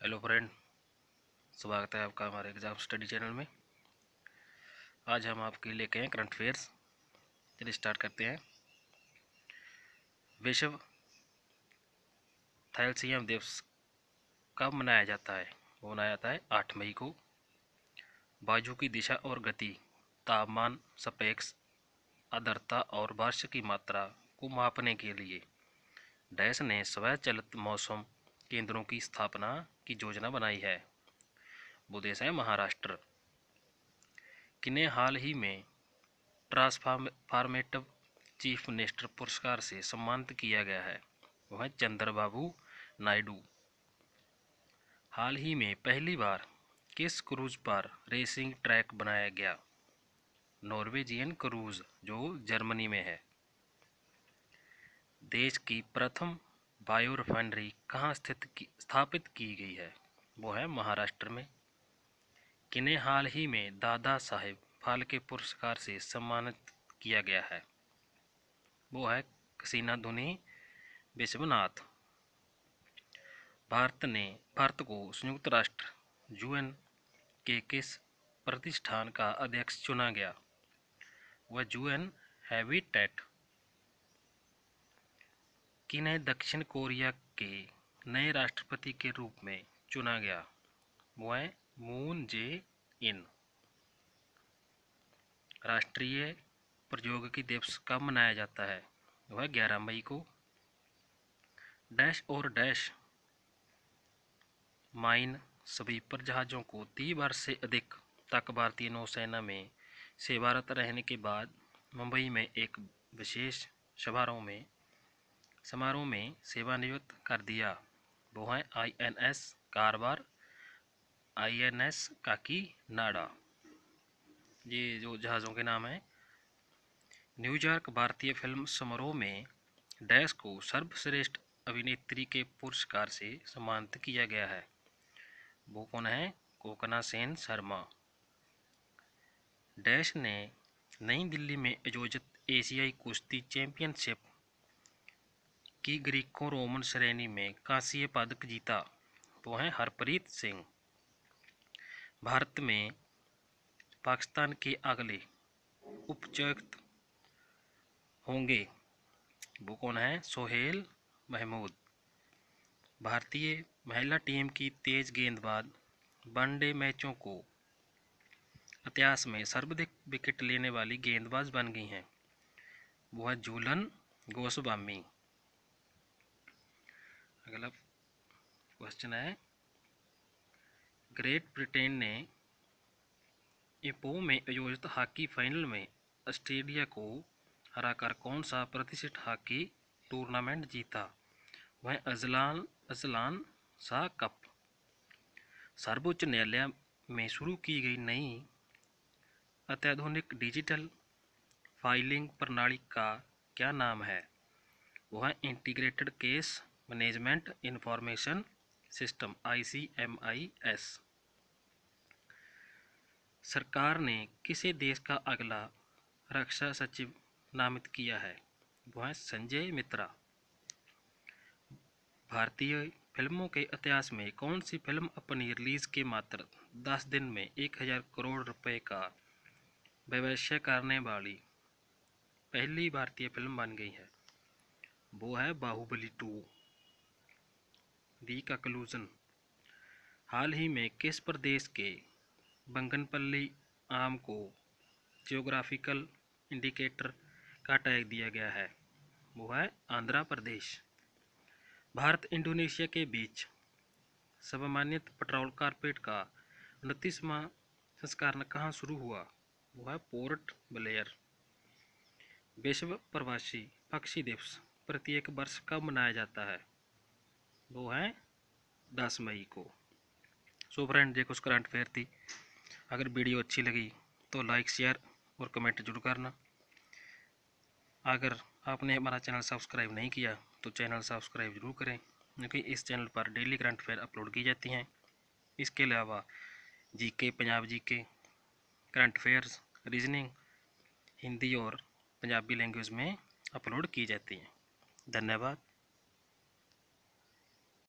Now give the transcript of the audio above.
Hello friend, स्वागत है आपका हमारे एग्ज़ाम स्टडी चैनल में। आज हम आपके लेके हैं करंट अफेयर्स चलिए स्टार्ट करते हैं। विश्व थैलसीयम दिवस कब मनाया जाता है? वो मनाया जाता है आठ मई को। बाजू की दिशा और गति, तापमान, सपेक्ष आर्द्रता और बारिश की मात्रा को मापने के लिए डैश ने स्वचालित मौसम केंद्रों की स्थापना की योजना बनाई है। वो देश है महाराष्ट्र। किन्हें हाल ही में ट्रांसफार्मेटिव चीफ मिनिस्टर पुरस्कार से सम्मानित किया गया है, वह चंद्रबाबू नायडू। हाल ही में पहली बार किस क्रूज पर रेसिंग ट्रैक बनाया गया? नॉर्वेजियन क्रूज, जो जर्मनी में है। देश की प्रथम बायो रिफाइनरी कहाँ स्थित की, स्थापित की गई है? वो है महाराष्ट्र में। किन्हें हाल ही में दादा साहेब फालके पुरस्कार से सम्मानित किया गया है? वो है कसीना धुनी, विश्वनाथ। भारत ने, भारत को संयुक्त राष्ट्र, यूएन के किस प्रतिष्ठान का अध्यक्ष चुना गया? वह यूएन हैबिटेट किन्हें दक्षिण कोरिया के नए राष्ट्रपति के रूप में चुना गया। वो है मून जे इन। राष्ट्रीय प्रौद्योगिकी दिवस कब मनाया जाता है? वह ग्यारह मई को। डैश और डैश। माइन स्वीपर जहाज़ों को तीन बार से अधिक तक भारतीय नौसेना में सेवारत रहने के बाद मुंबई में एक विशेष समारोह में समारोह में सेवानिवृत्त कर दिया। वो है INS Karwar INS Kakinada. ये जो जहाज़ों के नाम हैं। न्यूयॉर्क भारतीय फ़िल्म समारोह में डैश को सर्वश्रेष्ठ अभिनेत्री के पुरस्कार से सम्मानित किया गया है। वो कौन है? कोकना सेन शर्मा। डैश ने नई दिल्ली में आयोजित एशियाई कुश्ती चैंपियनशिप की ग्रीको रोमन श्रेणी में कांस्य पदक जीता, वो हैं हरप्रीत सिंह। भारत में पाकिस्तान के अगले उपचुक्त होंगे, वो कौन है? सोहेल महमूद। भारतीय महिला टीम की तेज गेंदबाज वनडे मैचों को इतिहास में सर्वाधिक विकेट लेने वाली गेंदबाज बन गई हैं। वो है जूलन गोस्वामी। अगला क्वेश्चन है। ग्रेट ब्रिटेन ने इपो में आयोजित हॉकी फाइनल में ऑस्ट्रेलिया को हराकर कौन सा प्रतिष्ठित हॉकी टूर्नामेंट जीता? वह अजलान अजलान शाह कप। सर्वोच्च न्यायालय में शुरू की गई नई अत्याधुनिक डिजिटल फाइलिंग प्रणाली का क्या नाम है? वह integrated case management information system ICMIS सरकार ने किसे देश का अगला रक्षा सचिव नामित किया है? वह है संजय मित्रा। भारतीय फ़िल्मों के इतिहास में कौन सी फ़िल्म अपनी रिलीज़ के मात्र दस दिन में एक हज़ार करोड़ रुपए का व्यवसाय करने वाली पहली भारतीय फ़िल्म बन गई है? वो है बाहुबली टू। दी कंक्लूजन हाल ही में किस प्रदेश के बंगनपल्ली आम को जियोग्राफिकल इंडिकेटर का टैग दिया गया है? वो है आंध्र प्रदेश। भारत इंडोनेशिया के बीच सम्मानित पेट्रोल कारपेट का उनतीसवां संस्करण कहाँ शुरू हुआ? वो है पोर्ट ब्लेयर। विश्व प्रवासी पक्षी दिवस प्रत्येक वर्ष कब मनाया जाता है? वो है दस मई को। सो फ्रेंड, देखो उस करंट अफेयर थी। अगर वीडियो अच्छी लगी तो लाइक, शेयर और कमेंट ज़रूर करना। अगर आपने हमारा चैनल सब्सक्राइब नहीं किया तो चैनल सब्सक्राइब ज़रूर करें, क्योंकि इस चैनल पर डेली करंट अफेयर अपलोड की जाती हैं। इसके अलावा GK, Punjab GK, current affairs, reasoning, Hindi और पंजाबी लैंग्वेज में अपलोड की जाती हैं। धन्यवाद।